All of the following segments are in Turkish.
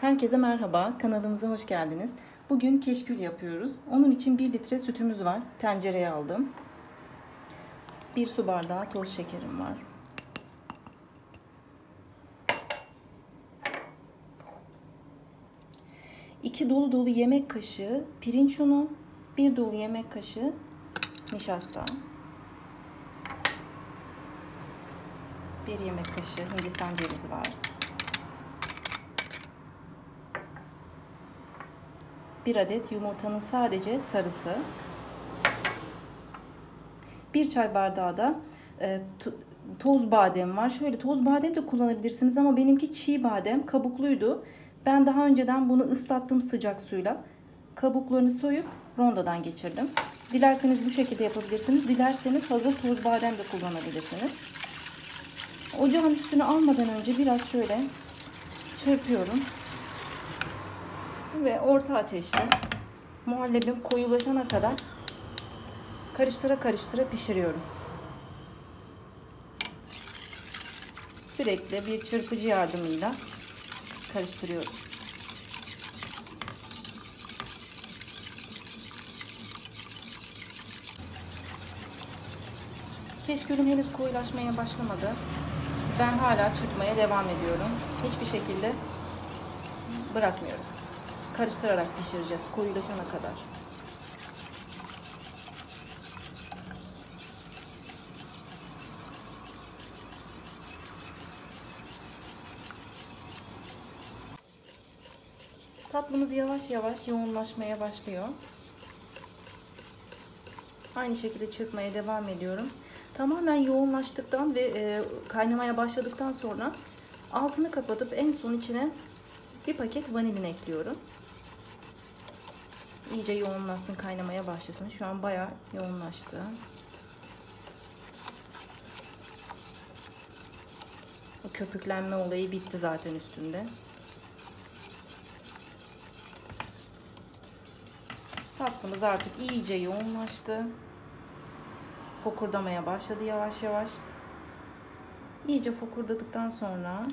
Herkese merhaba, kanalımıza hoş geldiniz. Bugün keşkül yapıyoruz. Onun için 1 litre sütümüz var. Tencereye aldım. 1 su bardağı toz şekerim var. İki dolu dolu yemek kaşığı pirinç unu, bir dolu yemek kaşığı nişasta. Bir yemek kaşığı hindistan cevizi var. Bir adet yumurtanın sadece sarısı. Bir çay bardağı da e, toz badem var. Şöyle toz badem de kullanabilirsiniz ama benimki çiğ badem kabukluydu. Ben daha önceden bunu ıslattım sıcak suyla. Kabuklarını soyup rondodan geçirdim. Dilerseniz bu şekilde yapabilirsiniz. Dilerseniz hazır toz badem de kullanabilirsiniz. Ocağın üstüne almadan önce biraz şöyle çırpıyorum. Ve orta ateşte muhallebim koyulaşana kadar karıştıra karıştıra pişiriyorum. Sürekli bir çırpıcı yardımıyla karıştırıyoruz. Keşkülüm henüz koyulaşmaya başlamadı. Ben hala çırpmaya devam ediyorum. Hiçbir şekilde bırakmıyorum. Karıştırarak pişireceğiz koyulaşana kadar. Tatlımız yavaş yavaş yoğunlaşmaya başlıyor. Aynı şekilde çırpmaya devam ediyorum. Tamamen yoğunlaştıktan ve e, kaynamaya başladıktan sonra altını kapatıp en son içine bir paket vanilin ekliyorum. İyice yoğunlaşsın, kaynamaya başlasın. Şu an bayağı yoğunlaştı. O köpüklenme olayı bitti zaten üstünde. Tatlımız artık iyice yoğunlaştı. Fokurdamaya başladı yavaş yavaş. İyice fokurdadıktan sonra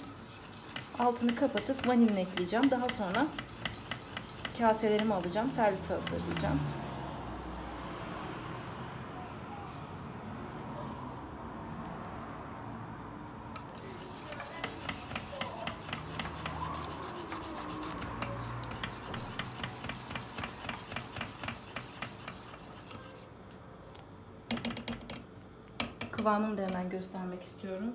altını kapatıp vanilin ekleyeceğim. Daha sonra kaselerimi alacağım. Servise hazırlayacağım. Kıvamını da hemen göstermek istiyorum.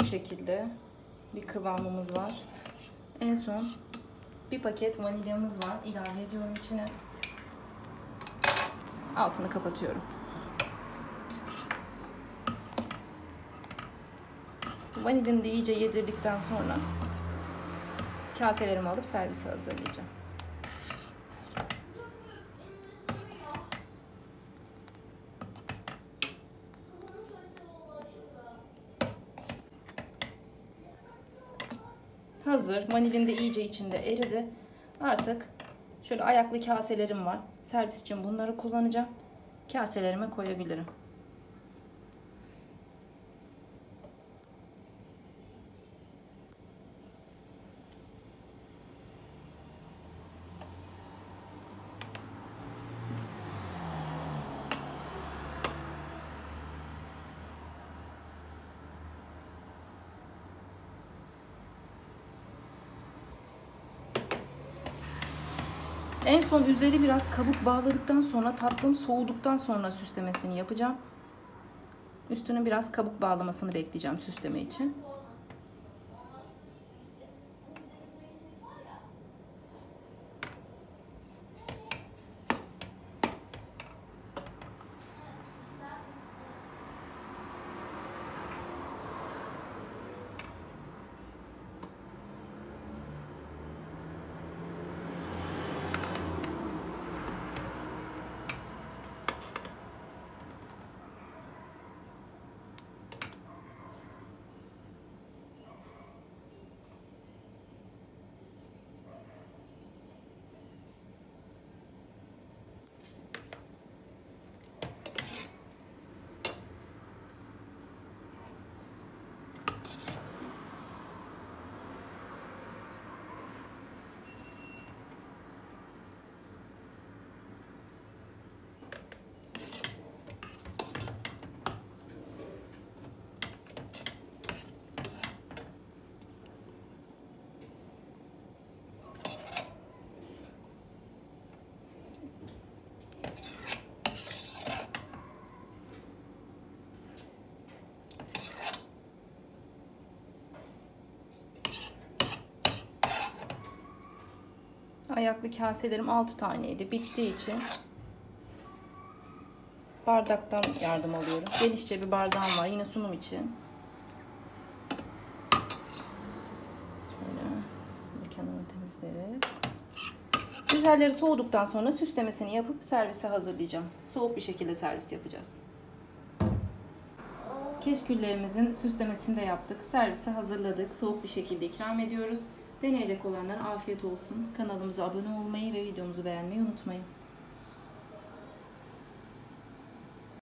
Bu şekilde bir kıvamımız var. En son bir paket vanilyamız var. İlave ediyorum içine. Altını kapatıyorum. Vanilini de iyice yedirdikten sonra kaselerimi alıp servise hazırlayacağım. Hazır. Vanilin de iyice içinde eridi. Artık şöyle ayaklı kaselerim var. Servis için bunları kullanacağım. Kaselerime koyabilirim. En son üzeri biraz kabuk bağladıktan sonra tatlım soğuduktan sonra süslemesini yapacağım. Üstünün biraz kabuk bağlamasını bekleyeceğim süsleme için. Ayaklı kaselerim 6 taneydi. Bittiği için bardaktan yardım alıyorum. Genişçe bir bardağım var yine sunum için. Şöyle kenarını temizleriz. Üzerleri soğuduktan sonra süslemesini yapıp servise hazırlayacağım. Soğuk bir şekilde servis yapacağız. Keşküllerimizin süslemesini de yaptık. Servise hazırladık. Soğuk bir şekilde ikram ediyoruz. Deneyecek olanlara afiyet olsun. Kanalımıza abone olmayı ve videomuzu beğenmeyi unutmayın.